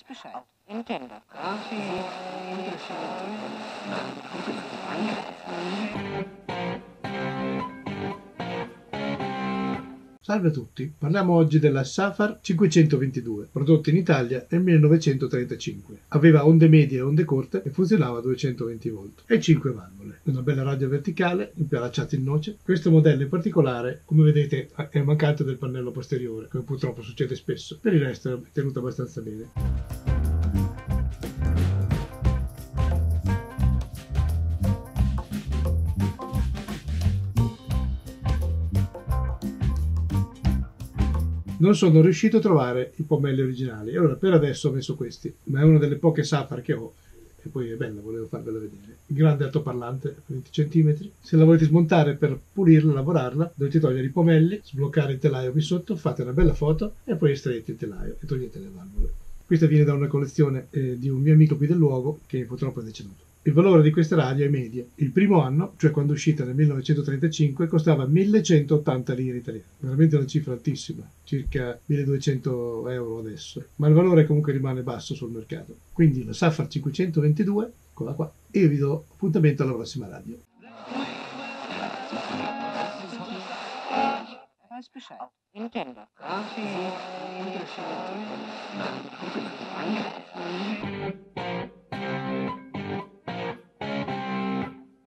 speciaal. Nintendo. Salve a tutti, parliamo oggi della Safar 522, prodotta in Italia nel 1935. Aveva onde medie e onde corte e funzionava a 220 volt e 5 valvole. Una bella radio verticale, imperacciata in noce. Questo modello in particolare, come vedete, è mancante del pannello posteriore, come purtroppo succede spesso. Per il resto è tenuto abbastanza bene. Non sono riuscito a trovare i pomelli originali. Allora, per adesso ho messo questi, ma è una delle poche Safar che ho. E poi è bella, volevo farvela vedere. Grande altoparlante, 20 cm. Se la volete smontare per pulirla, lavorarla, dovete togliere i pomelli, sbloccare il telaio qui sotto, fate una bella foto e poi estraete il telaio e togliete le valvole. Questa viene da una collezione eh, di un mio amico qui del luogo che purtroppo è deceduto. Il valore di queste radio è medie. Il primo anno, cioè quando è uscita nel 1935, costava 1180 lire italiane. Veramente una cifra altissima, circa 1200 euro adesso. Ma il valore comunque rimane basso sul mercato. Quindi la Safar 522, eccola qua. E io vi do appuntamento alla prossima radio. Bescheid. Nintendo. Coffee.